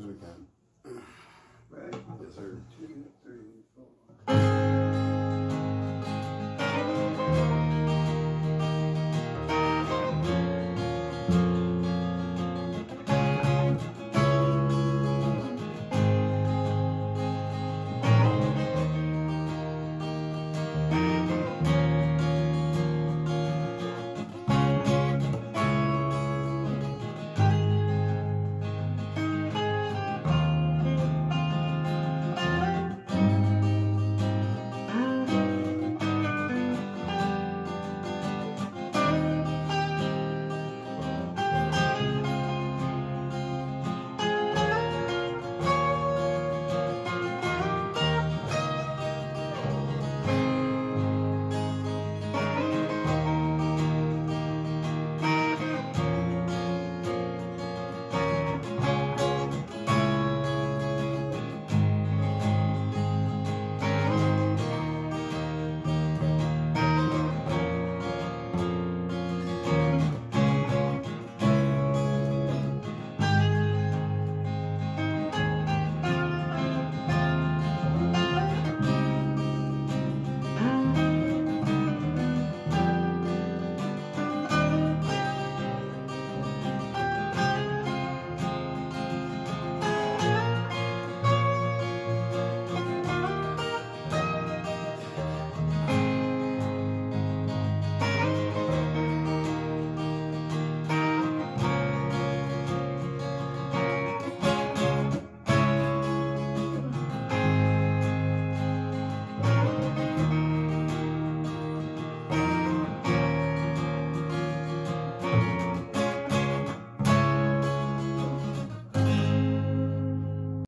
as we can. Right. Yes, sir.